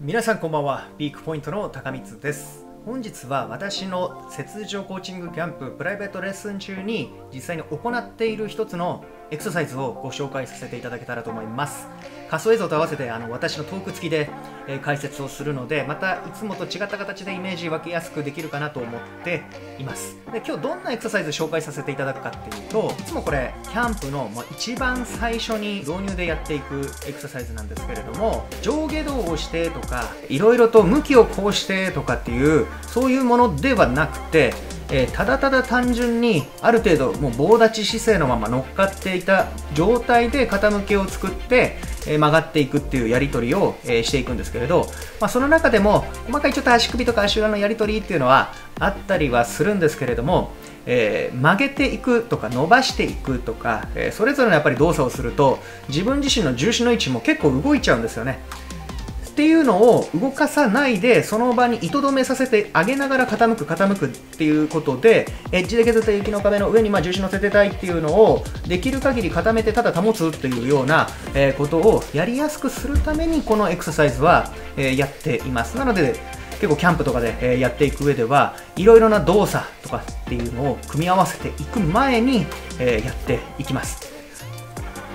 皆さんこんばんは。ピークポイントの高光です。本日は私の雪上コーチングキャンププライベートレッスン中に実際に行っている一つのエクササイズをご紹介させていただけたらと思います。仮想映像と合わせてあの私のトーク付きで、えー解説をするのでまたいつもと違った形でイメージ分けやすくできるかなと思っています。で今日どんなエクササイズ紹介させていただくかっていうといつもこれキャンプの、まあ、一番最初に導入でやっていくエクササイズなんですけれども上下動をしてとかいろいろと向きをこうしてとかっていうそういうものではなくてえーただただ単純にある程度もう棒立ち姿勢のまま乗っかっていた状態で傾きを作って、えー曲がっていくっていうやり取りを、えーしていくんですけれど、まあ、その中でも細かいちょっと足首とか足裏のやり取りっていうのはあったりはするんですけれども、えー曲げていくとか伸ばしていくとか、えーそれぞれのやっぱり動作をすると自分自身の重心の位置も結構動いちゃうんですよね。っていうのを動かさないでその場に糸止めさせてあげながら傾く傾くっていうことでエッジで削った雪の壁の上にま重心乗せてたいっていうのをできる限り固めてただ保つっていうような、えことをやりやすくするためにこのエクササイズは、えやっています。なので結構キャンプとかで、えやっていく上ではいろいろな動作とかっていうのを組み合わせていく前に、えやっていきます。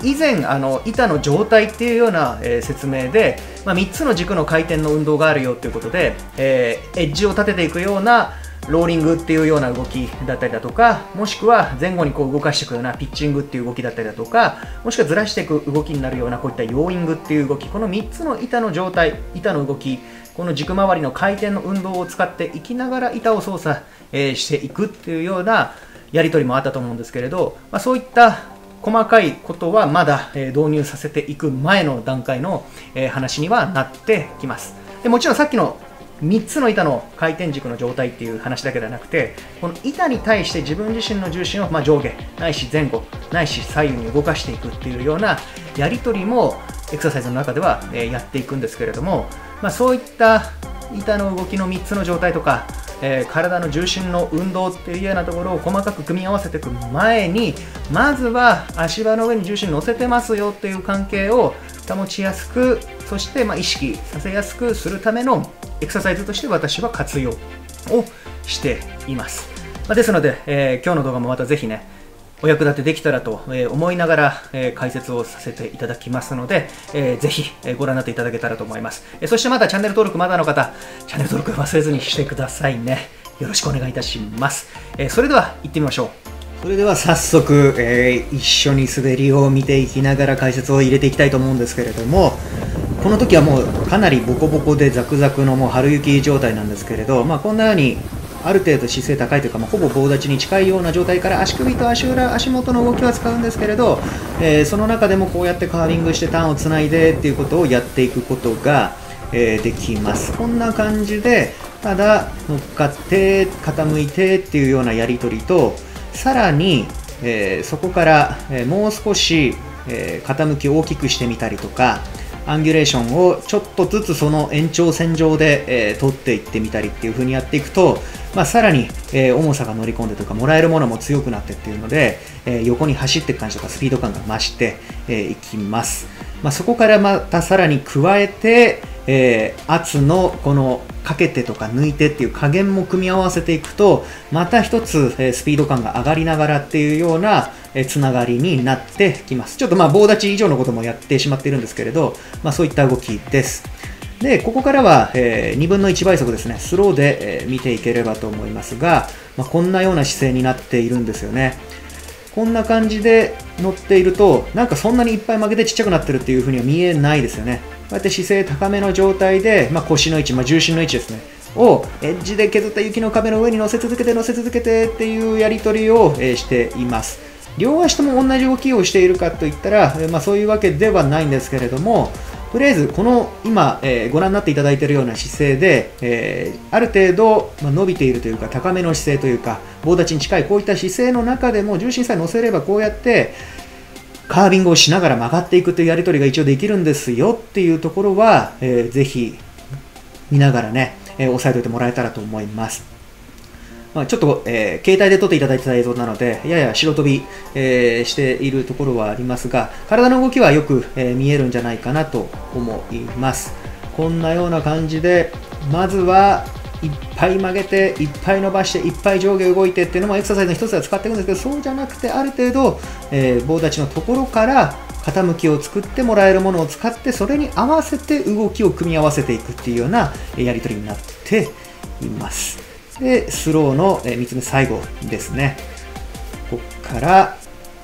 以前あの板の状態っていうような、え説明で、まあ、3つの軸の回転の運動があるよっていうことで、えーエッジを立てていくようなローリングっていうような動きだったりだとかもしくは前後にこう動かしていくようなピッチングっていう動きだったりだとかもしくはずらしていく動きになるようなこういったヨーイングっていう動きこの3つの板の状態板の動きこの軸回りの回転の運動を使っていきながら板を操作、えしていくっていうようなやり取りもあったと思うんですけれど、まあ、そういった細かいことはまだ、え導入させていく前の段階の、え話にはなってきます。でもちろんさっきの3つの板の回転軸の状態っていう話だけではなくてこの板に対して自分自身の重心を、まあ、上下ないし前後ないし左右に動かしていくっていうようなやり取りもエクササイズの中では、えやっていくんですけれども、まあ、そういった板の動きの3つの状態とか、えー体の重心の運動っていうようなところを細かく組み合わせていく前にまずは足場の上に重心乗せてますよっていう関係を保ちやすくそしてま意識させやすくするためのエクササイズとして私は活用をしています、まあですので、えー今日の動画もまたぜひねお役立てできたらと思いながら解説をさせていただきますので、ぜひご覧になっていただけたらと思います。そしてまだチャンネル登録まだの方、チャンネル登録忘れずにしてくださいね。よろしくお願いいたします。それでは行ってみましょう。それでは早速、えー一緒に滑りを見ていきながら解説を入れていきたいと思うんですけれども、この時はもうかなりボコボコでザクザクのもう春雪状態なんですけれど、まあ、こんなようにある程度姿勢高いというか、まあ、ほぼ棒立ちに近いような状態から足首と足裏足元の動きは使うんですけれど、えーその中でもこうやってカービングしてターンをつないでっていうことをやっていくことが、えーできます。こんな感じでただ乗っかって傾いてっていうようなやり取りとさらに、えーそこから、えもう少し、え傾きを大きくしてみたりとかアンギュレーションをちょっとずつその延長線上で、えー取っていってみたりっていう風にやっていくと、まあ、さらに、えー重さが乗り込んでとかもらえるものも強くなってっていうので、えー横に走っていく感じとかスピード感が増してい、えーきます、まあ、そこからまたさらに加えて、えー圧のこのかけてとか抜いてっていう加減も組み合わせていくとまた一つ、えスピード感が上がりながらっていうような、えーつながりになってきます。ちょっとまあ棒立ち以上のこともやってしまっているんですけれど、まあ、そういった動きです。でここからは、え2分の1倍速ですね。スローで、え見ていければと思いますが、まあ、こんなような姿勢になっているんですよね。こんな感じで乗っているとなんかそんなにいっぱい曲げてちっちゃくなってるっていう風には見えないですよね。こうやって姿勢高めの状態で、まあ、腰の位置、まあ、重心の位置ですねをエッジで削った雪の壁の上に乗せ続けて乗せ続けてっていうやり取りを、えしています。両足とも同じ動きをしているかといったら、まあ、そういうわけではないんですけれどもとりあえずこの今、えーご覧になっていただいているような姿勢で、えーある程度、ま、伸びているというか高めの姿勢というか棒立ちに近いこういった姿勢の中でも重心さえ乗せればこうやってカービングをしながら曲がっていくというやり取りが一応できるんですよっていうところは、えーぜひ見ながらね、えー押さえておいてもらえたらと思います。まあ、ちょっと、えー携帯で撮っていただいてた映像なので、やや白飛び、えーしているところはありますが、体の動きはよく、えー見えるんじゃないかなと思います。こんなような感じでまずはいっぱい曲げていっぱい伸ばしていっぱい上下動いてっていうのもエクササイズの一つは使っていくんですけどそうじゃなくてある程度、えー、棒立ちのところから傾きを作ってもらえるものを使ってそれに合わせて動きを組み合わせていくっていうようなやり取りになっています。でスローの3つ目最後ですね。ここから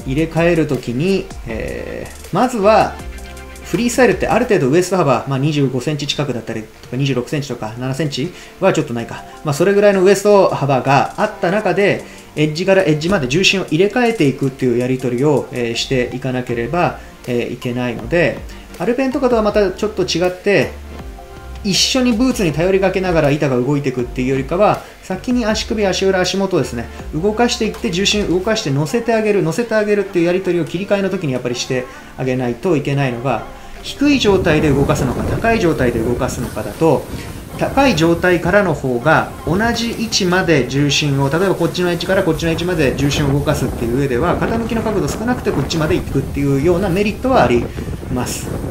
入れ替えるときに、えー、まずはフリースタイルってある程度ウエスト幅、まあ、25センチ近くだったりとか26センチとか7センチはちょっとないか、まあ、それぐらいのウエスト幅があった中でエッジからエッジまで重心を入れ替えていくっていうやり取りを、え、していかなければ、え、いけないのでアルペンとかとはまたちょっと違って一緒にブーツに頼りかけながら板が動いていくっていうよりかは先に足首、足裏、足元ですね動かしていって重心動かして乗せてあげる乗せてあげるっていうやり取りを切り替えの時にやっぱりしてあげないといけないのが低い状態で動かすのか高い状態で動かすのかだと高い状態からの方が同じ位置まで重心を例えばこっちの位置からこっちの位置まで重心を動かすっていう上では傾きの角度少なくてこっちまで行くっていうようなメリットはあります。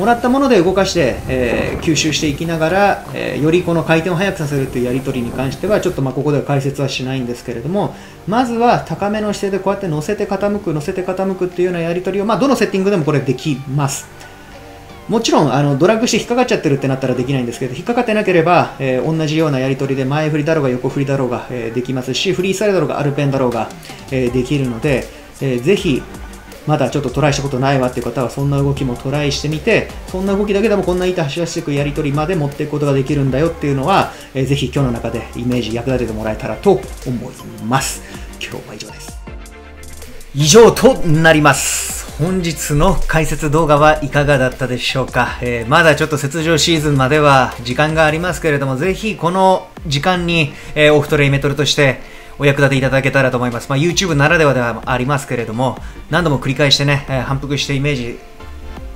もらったもので動かして、えー、吸収していきながら、えー、よりこの回転を速くさせるというやり取りに関してはちょっとまあここでは解説はしないんですけれどもまずは高めの姿勢でこうやって乗せて傾く乗せて傾くっていうようなやり取りを、まあ、どのセッティングでもこれできます。もちろんあのドラッグして引っかかっちゃってるってなったらできないんですけど引っかかってなければ、えー、同じようなやり取りで前振りだろうが横振りだろうが、え、できますしフリースタイルだろうがアルペンだろうが、え、できるので、えー、ぜひまだちょっとトライしたことないわっていう方はそんな動きもトライしてみてそんな動きだけでもこんな板走らせていくやり取りまで持っていくことができるんだよっていうのは、えー、ぜひ今日の中でイメージ役立ててもらえたらと思います。今日は以上です。以上となります。本日の解説動画はいかがだったでしょうか、えー、まだちょっと雪上シーズンまでは時間がありますけれどもぜひこの時間に、えー、オフトレイメトルとしてお役立ていただけたらと思います。まあ、YouTube ならではではありますけれども、何度も繰り返してね、えー、反復してイメージ、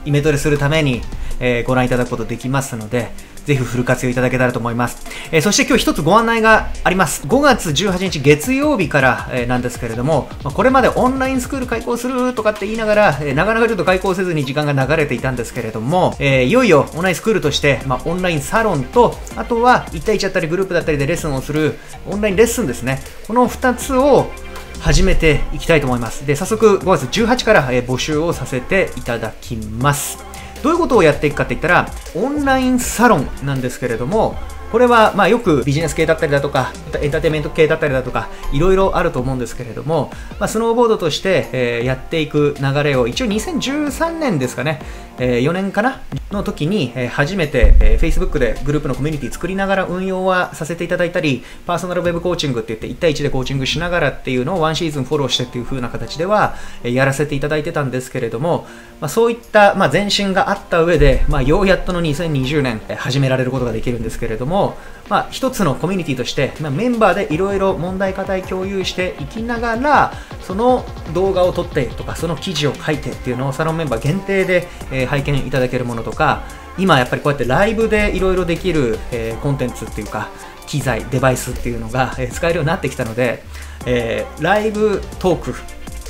イメトレするために、えー、ご覧いただくことできますので、ぜひフル活用いただけたらと思います。えー、そして今日一つご案内があります。5月18日月曜日から、えー、なんですけれども、まあ、これまでオンラインスクール開講するとかって言いながら、えー、なかなかちょっと開講せずに時間が流れていたんですけれども、えー、いよいよオンラインスクールとして、まあ、オンラインサロンと、あとは1対1だったりグループだったりでレッスンをするオンラインレッスンですね。この2つを始めていきたいと思います。で、早速5月18から、え、募集をさせていただきます。どういうことをやっていくかって言ったら、オンラインサロンなんですけれども、これはまあよくビジネス系だったりだとか、エンターテインメント系だったりだとか、いろいろあると思うんですけれども、まあ、スノーボードとして、えー、やっていく流れを、一応2013年ですかね、えー、4年かなの時に、えー、初めて、えー、Facebook でグループのコミュニティ作りながら運用はさせていただいたり、パーソナルウェブコーチングって言って1対1でコーチングしながらっていうのをワンシーズンフォローしてっていう風な形では、えー、やらせていただいてたんですけれども、まあ、そういった、まあ、前進があった上で、まあ、ようやっとの2020年、えー、始められることができるんですけれども、まあ、一つのコミュニティとして、まあ、メンバーでいろいろ問題課題共有していきながらその動画を撮ってとかその記事を書いてっていうのをサロンメンバー限定で、えー、拝見いただけるものとか今やっぱりこうやってライブでいろいろできる、えー、コンテンツっていうか機材デバイスっていうのが、えー、使えるようになってきたので、えー、ライブトーク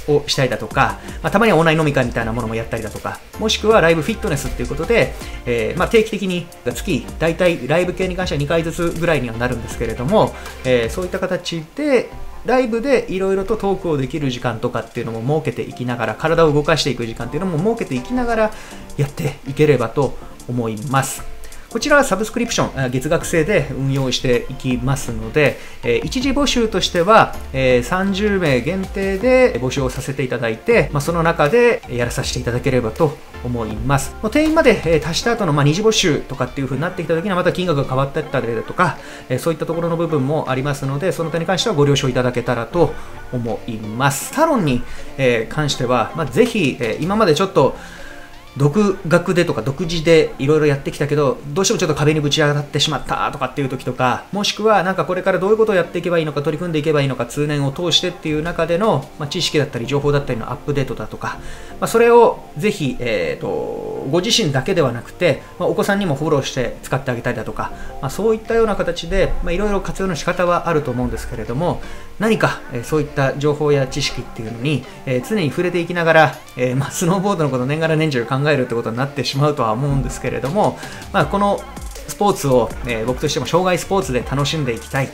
をしたりだとか、まあ、たまにはオンライン飲み会みたいなものもやったりだとか、もしくはライブフィットネスっていうことで、えー、まあ、定期的に月、大体ライブ系に関しては2回ずつぐらいにはなるんですけれども、えー、そういった形で、ライブでいろいろとトークをできる時間とかっていうのも設けていきながら、体を動かしていく時間っていうのも設けていきながらやっていければと思います。こちらはサブスクリプション、月額制で運用していきますので、え一時募集としてはえ30名限定で募集をさせていただいて、まその中でやらさせていただければと思います。定員まで足した後のま二次募集とかっていう風になってきた時にはまた金額が変わってったりだとか、えそういったところの部分もありますので、その点に関してはご了承いただけたらと思います。サロンにえ関しては、まあ、ぜひ今までちょっと独学でとか独自でいろいろやってきたけどどうしてもちょっと壁にぶち当たってしまったとかっていう時とかもしくはなんかこれからどういうことをやっていけばいいのか取り組んでいけばいいのか通年を通してっていう中での、まあ、知識だったり情報だったりのアップデートだとか、まあ、それをぜひ、えーと、ご自身だけではなくて、まあ、お子さんにもフォローして使ってあげたりだとか、まそういったような形でいろいろ活用の仕方はあると思うんですけれども何か、えそういった情報や知識っていうのに、え常に触れていきながら、えまあ、スノーボードのことを年がら年中考えるってことになってしまうとは思うんですけれども、まあ、このスポーツを、え僕としても障害スポーツで楽しんでいきたい、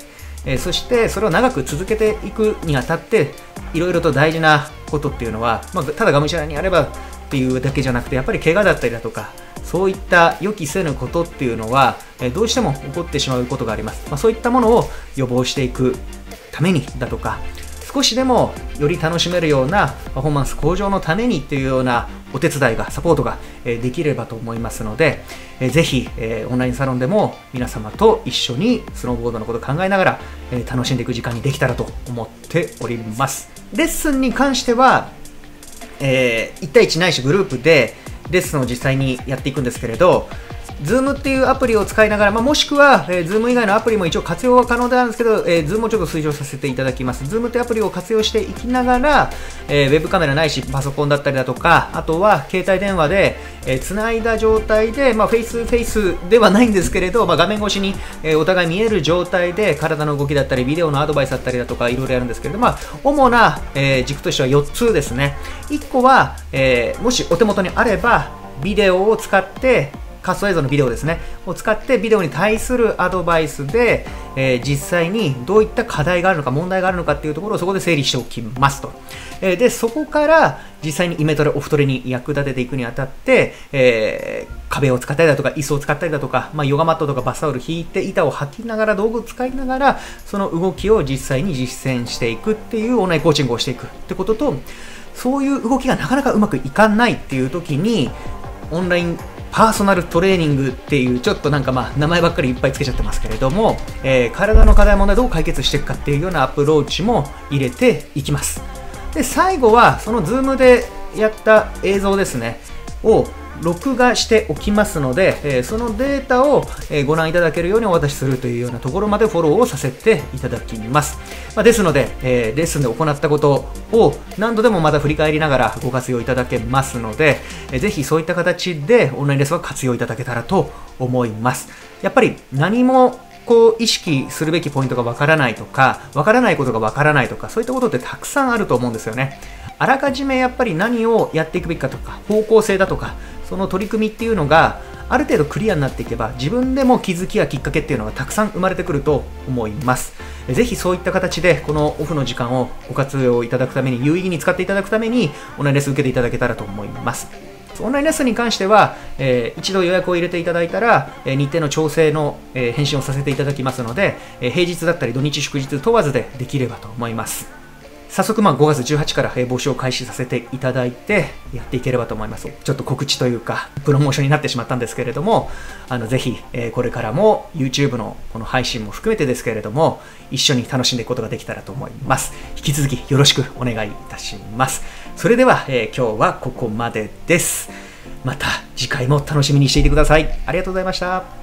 えそしてそれを長く続けていくにあたっていろいろと大事なことっていうのは、まあ、ただがむしゃらにやればっていうだけじゃなくてやっぱり怪我だったりだとかそういった予期せぬことっていうのは、えどうしても起こってしまうことがあります、まあ、そういったものを予防していく。ためにだとか少しでもより楽しめるようなパフォーマンス向上のためにっていうようなお手伝いがサポートができればと思いますので、ぜひ、オンラインサロンでも皆様と一緒にスノーボードのことを考えながら、楽しんでいく時間にできたらと思っております。レッスンに関してはえー1対1ないしグループでレッスンを実際にやっていくんですけれど、Zoom っていうアプリを使いながら、まあ、もしくは、えー、Zoom 以外のアプリも一応活用は可能なんですけど、えー、Zoom をちょっと推奨させていただきます。Zoom ってアプリを活用していきながら、えーウェブカメラないしパソコンだったりだとか、あとは携帯電話で、えー、繋いだ状態で、まあ、フェイスフェイスではないんですけれど、まあ、画面越しに、えーお互い見える状態で体の動きだったり、ビデオのアドバイスだったりだとか、いろいろやるんですけれど、まあ、主な、えー軸としては4つですね。1個は、えーもしお手元にあれば、ビデオを使って、仮想映像のビデオですね、を使ってビデオに対するアドバイスで、えー実際にどういった課題があるのか、問題があるのかっていうところをそこで整理しておきますと。えーで、そこから実際にイメトレ、オフトレに役立てていくにあたって、えー壁を使ったりだとか、椅子を使ったりだとか、まあ、ヨガマットとかバスタオル引いて板を履きながら、道具を使いながら、その動きを実際に実践していくっていうオンラインコーチングをしていくってことと、そういう動きがなかなかうまくいかないっていう時に、オンラインパーソナルトレーニングっていうちょっとなんかまあ名前ばっかりいっぱいつけちゃってますけれども、えー体の課題問題どう解決していくかっていうようなアプローチも入れていきます。で最後はその Zoom でやった映像ですね。を録画しておきますので、えーそのデータを、えーご覧いただけるようにお渡しするというようなところまでフォローをさせていただきます。まあ、ですので、えーレッスンで行ったことを何度でもまた振り返りながらご活用いただけますので、えーぜひそういった形でオンラインレッスンは活用いただけたらと思います。やっぱり何もこう意識するべきポイントがわからないとか、わからないことがわからないとか、そういったことってたくさんあると思うんですよね。あらかじめやっぱり何をやっていくべきかとか、方向性だとか、その取り組みっていうのが、ある程度クリアになっていけば、自分でも気づきやきっかけっていうのがたくさん生まれてくると思います。ぜひそういった形で、このオフの時間をご活用いただくために、有意義に使っていただくために、オンラインレッスン受けていただけたらと思います。オンラインレッスンに関しては、えー一度予約を入れていただいたら、えー日程の調整の、えー返信をさせていただきますので、え平日だったり土日祝日問わずでできればと思います。早速、まあ、5月18日からえー募集を開始させていただいて、やっていければと思います。ちょっと告知というか、プロモーションになってしまったんですけれども、あのぜひ、えこれからも YouTube のこの配信も含めてですけれども、一緒に楽しんでいくことができたらと思います。引き続きよろしくお願いいたします。それでは、え今日はここまでです。また次回も楽しみにしていてください。ありがとうございました。